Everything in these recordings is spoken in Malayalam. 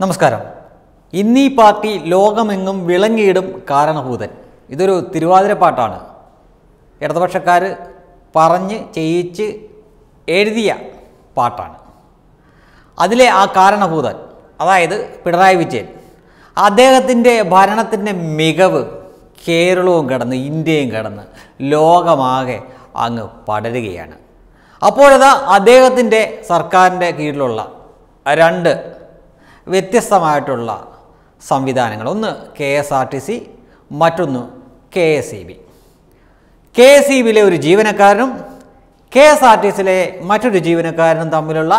നമസ്കാരം. ഇന്നീ പാർട്ടി ലോകമെങ്ങും വിളങ്ങിയിടും കാരണഭൂതൻ. ഇതൊരു തിരുവാതിര പാട്ടാണ്. ഇടതുപക്ഷക്കാർ പറഞ്ഞ് ചെയ്യിച്ച് എഴുതിയ പാട്ടാണ്. അതിലെ ആ കാരണഭൂതൻ അതായത് പിണറായി വിജയൻ അദ്ദേഹത്തിന്റെ ഭരണത്തിന്റെ മികവ് കേരളവും കടന്ന് ഇന്ത്യയും കടന്ന് ലോകമാകെ അങ്ങ് പടരുകയാണ്. അപ്പോഴത് അദ്ദേഹത്തിന്റെ സർക്കാരിന്റെ കീഴിലുള്ള രണ്ട് വ്യത്യസ്തമായിട്ടുള്ള സംവിധാനങ്ങൾ. ഒന്ന് K S R T C മറ്റൊന്ന് K S E B. K S E ബിയിലെ ഒരു ജീവനക്കാരനും കെ എസ് ആർ ടി സിയിലെ മറ്റൊരു ജീവനക്കാരനും തമ്മിലുള്ള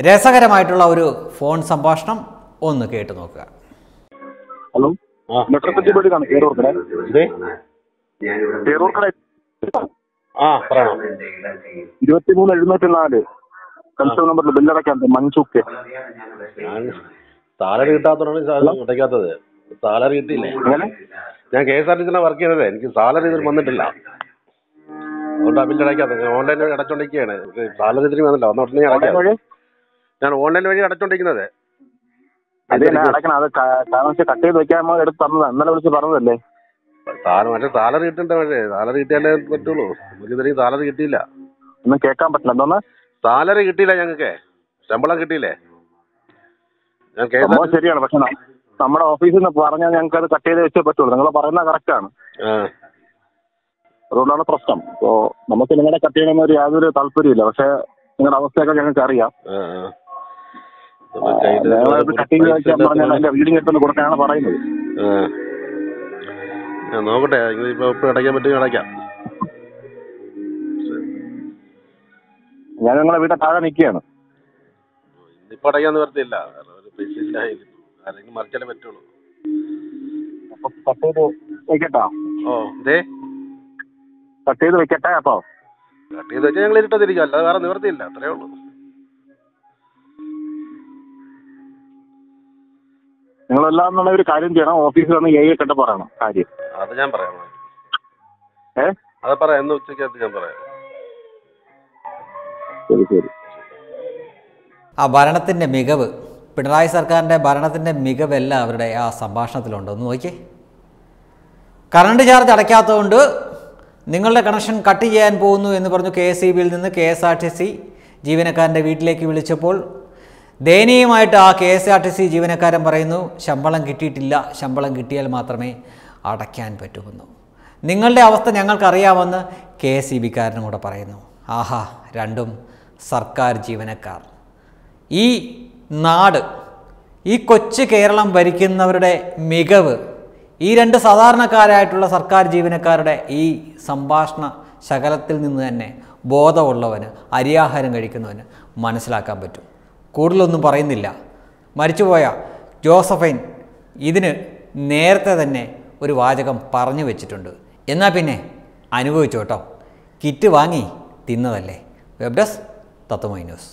രസകരമായിട്ടുള്ള ഒരു ഫോൺ സംഭാഷണം ഒന്ന് കേട്ടു നോക്കുക. ഹലോ? ആ. പറയണം. ഇരുപത്തിമൂന്ന് എഴുന്നൂറ്റി നാല് കൺസ്യൂമർ നമ്പറിൽ ബില്ലടക്കാൻ മൻസൂക്ക് ഞാൻ സാലറി കിട്ടാത്തതാണ് ഉടയ്ക്കാത്തത് സാലറി കിട്ടിയില്ലേ? ഞാൻ കെ എസ് ആർ ടി സിയിലാണ് വർക്ക് ചെയ്തത്. എനിക്ക് സാലറി ഇതിൽ വന്നിട്ടില്ല. അതുകൊണ്ട് ആ ബില്ല് അടയ്ക്കാത്തത് വഴി അടച്ചോണ്ടിരിക്കുകയാണ് സാലറി ഇതിന് വന്നില്ല വന്നോട്ടെ ഞാൻ ഓൺലൈൻ അടയ്ക്കാം വഴി? ഞാൻ ഓൺലൈൻ വഴി അടച്ചോണ്ടിരിക്കുന്നത്. അത് അടക്കണം അത് കാരണം കട്ട് ചെയ്ത് വെക്കാൻ എടുത്ത് തന്നതാണ് ഇന്നലെ വിളിച്ച് പറഞ്ഞതല്ലേ? സാലറി മറ്റേ സാലറി കിട്ടണ്ടേ പക്ഷേ സാലറി കിട്ടിയാലേ പറ്റുള്ളൂ. നമുക്ക് ഇതുവരെയും സാലറി കിട്ടിയില്ല. ഒന്നും കേൾക്കാൻ പറ്റില്ല. എന്തോന്ന്? സാലറി കിട്ടിയില്ല ഞങ്ങൾക്ക് ശമ്പളം കിട്ടിയില്ലേ? സംഭവം ശരിയാണ്. പക്ഷെ നമ്മുടെ ഓഫീസിൽ നിന്ന് പറഞ്ഞാൽ ഞങ്ങൾക്ക് അത് കട്ട് ചെയ്ത് വെച്ചേ പറ്റുള്ളൂ. നിങ്ങൾ പറയുന്നത് കറക്റ്റ് ആണ് അതുകൊണ്ടാണ് പ്രശ്നം. അപ്പോ നമുക്ക് നിങ്ങളുടെ കട്ട് ചെയ്യണമെന്ന് ഒരു യാതൊരു താല്പര്യമില്ല പക്ഷെ നിങ്ങളുടെ അവസ്ഥയൊക്കെ ഞങ്ങൾക്ക് അറിയാം. ആ ആ. നമുക്ക് അതിന്റെ ഞങ്ങളത് കട്ട് ചെയ്ത് വെക്കാൻ പറഞ്ഞാൽ അതിന്റെ റീഡിംഗ് എടുത്തൊന്ന് കൊടുക്കാനാണ് പറയുന്നത്. ഞാൻ നോക്കട്ടെ. ഇപ്പൊ അടയ്ക്കാൻ പറ്റുമെങ്കിൽ അടയ്ക്കാം. ഞാൻ നിങ്ങളെ വീട്ടിൽ താഴെ നിൽക്കുകയാണ്. ഇപ്പൊ അടയ്ക്കാൻ നിവർത്തിയില്ല കാരണം ഒരു പൈസ ഇല്ല. ആരെങ്കിലും മറിച്ചാലേ പറ്റുള്ളൂ. അപ്പൊ കട്ട് ചെയ്ത് വെക്കട്ടാ? ഓ ദേ. കട്ട് ചെയ്ത് വെക്കട്ടെ അപ്പൊ? കട്ട് ചെയ്ത് വെച്ചാൽ ഞങ്ങൾ ഇരുട്ടതിരിക്കും അല്ലാതെ വേറെ നിവർത്തിയില്ല. അത്രേ ഉള്ളൂ. നിങ്ങളെല്ലാം എന്നുള്ള ഒരു കാര്യം ചെയ്യണം. ഓഫീസിൽ വന്ന് എ കണ്ട് പറയണം കാര്യം. അത് ഞാൻ പറയാം. ഏ? അത് പറയാം. ഇന്ന് ഉച്ചയ്ക്കകത്ത് ഞാൻ പറയാം. ശരി ശരി. ആ ഭരണത്തിന്റെ മികവ് പിണറായി സർക്കാരിന്റെ ഭരണത്തിന്റെ മികവെല്ലാം അവരുടെ ആ സംഭാഷണത്തിലുണ്ട്. ഒന്ന് നോക്കിയേ. കറണ്ട് ചാർജ് അടയ്ക്കാത്തതുകൊണ്ട് നിങ്ങളുടെ കണക്ഷൻ കട്ട് ചെയ്യാൻ പോകുന്നു എന്ന് പറഞ്ഞു കെ എസ് ഇ ബിയിൽ നിന്ന് K S R T C ജീവനക്കാരന്റെ വീട്ടിലേക്ക് വിളിച്ചപ്പോൾ ദയനീയമായിട്ട് ആ K S R T C ജീവനക്കാരൻ പറയുന്നു ശമ്പളം കിട്ടിയിട്ടില്ല ശമ്പളം കിട്ടിയാൽ മാത്രമേ അടയ്ക്കാൻ പറ്റുമെന്നു നിങ്ങളുടെ അവസ്ഥ ഞങ്ങൾക്കറിയാമെന്ന് കെ എസ് ഇ ബിക്കാരനും കൂടെ പറയുന്നു. ആഹാ രണ്ടും സർക്കാർ ജീവനക്കാർ. ഈ നാട് ഈ കൊച്ചു കേരളം ഭരിക്കുന്നവരുടെ മികവ് ഈ രണ്ട് സാധാരണക്കാരായിട്ടുള്ള സർക്കാർ ജീവനക്കാരുടെ ഈ സംഭാഷണ ശകലത്തിൽ നിന്ന് തന്നെ ബോധമുള്ളവന് അരിയാഹാരം കഴിക്കുന്നവന് മനസ്സിലാക്കാൻ പറ്റും. കൂടുതലൊന്നും പറയുന്നില്ല. മരിച്ചുപോയ ജോസഫൈൻ ഇതിന് നേരത്തെ തന്നെ ഒരു വാചകം പറഞ്ഞു വെച്ചിട്ടുണ്ട്. എന്നാൽ പിന്നെ അനുഭവിച്ചോട്ടോ. കിറ്റ് വാങ്ങി തിന്നതല്ലേ? Web desk Tatwamayi news.